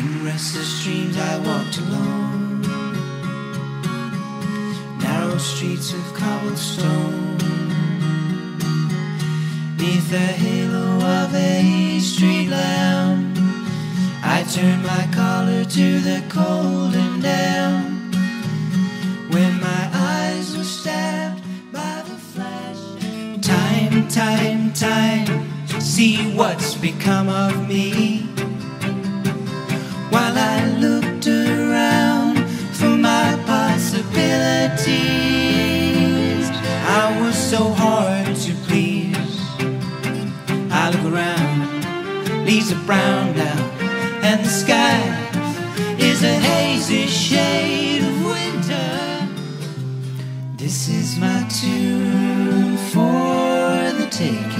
In restless dreams I walked alone. Narrow streets of cobblestone. Neath the halo of a street lamp I turned my collar to the cold and see what's become of me. While I looked around for my possibilities, I was so hard to please. I look around, leaves are brown now, and the sky is a hazy shade of winter. This is my tune for the taking.